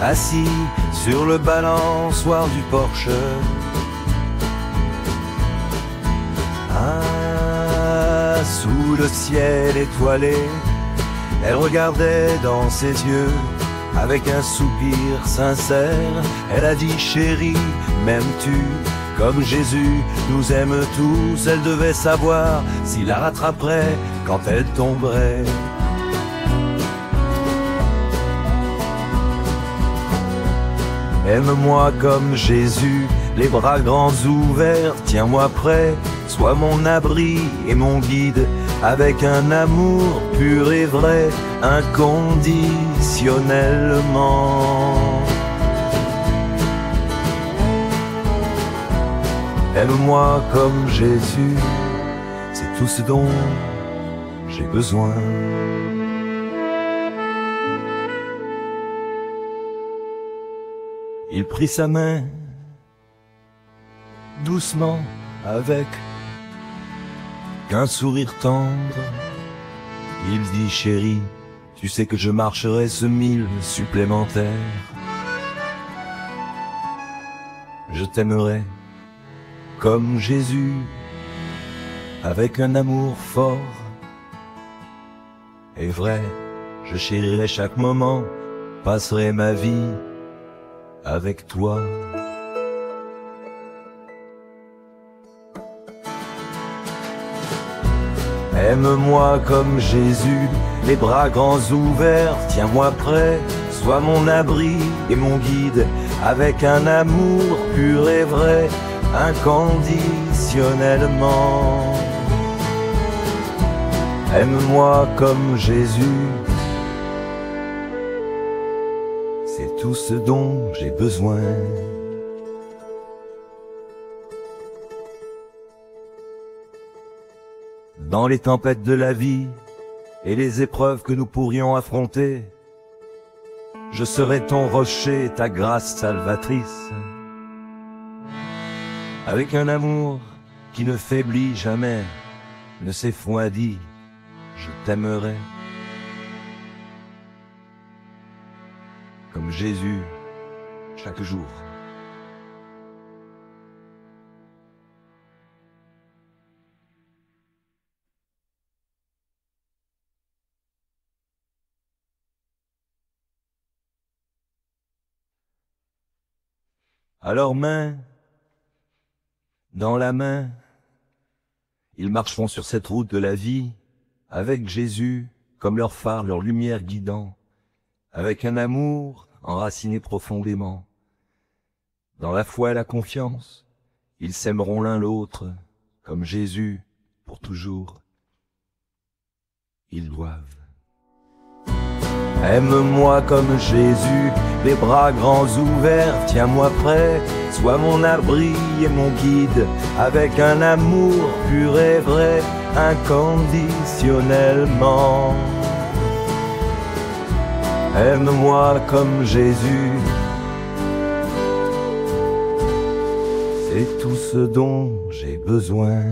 assis sur le balançoire du Porsche. Ah, sous le ciel étoilé, elle regardait dans ses yeux avec un soupir sincère. Elle a dit chérie, m'aimes-tu? Comme Jésus nous aime tous, elle devait savoir s'il la rattraperait quand elle tomberait. Aime-moi comme Jésus, les bras grands ouverts, tiens-moi prêt, sois mon abri et mon guide, avec un amour pur et vrai, inconditionnellement. Aime-moi comme Jésus, c'est tout ce dont j'ai besoin. Il prit sa main, doucement, avec qu'un sourire tendre. Il dit, chérie, tu sais que je marcherai ce mille supplémentaire. Je t'aimerai comme Jésus, avec un amour fort et vrai. Je chérirai chaque moment, passerai ma vie avec toi. Aime-moi comme Jésus, les bras grands ouverts, tiens-moi prêt, sois mon abri et mon guide, avec un amour pur et vrai, inconditionnellement. Aime-moi comme Jésus, c'est tout ce dont j'ai besoin. Dans les tempêtes de la vie et les épreuves que nous pourrions affronter, je serai ton rocher, ta grâce salvatrice avec un amour qui ne faiblit jamais, ne s'effroidit, je t'aimerai. Comme Jésus, chaque jour. Alors main dans la main. Ils marcheront sur cette route de la vie avec Jésus comme leur phare, leur lumière guidant, avec un amour enraciné profondément. Dans la foi et la confiance, ils s'aimeront l'un l'autre comme Jésus pour toujours. Ils doivent. Aime-moi comme Jésus, les bras grands ouverts, tiens-moi prêt, sois mon abri et mon guide, avec un amour pur et vrai, inconditionnellement. Aime-moi comme Jésus, c'est tout ce dont j'ai besoin.